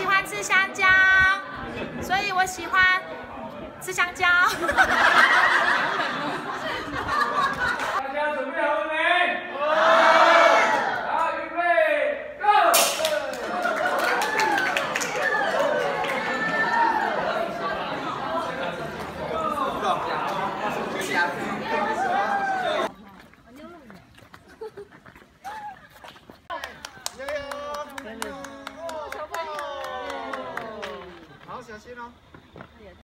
喜欢吃香蕉，所以我喜欢吃香蕉。大家准备好了没？好，备，Go。小心咯。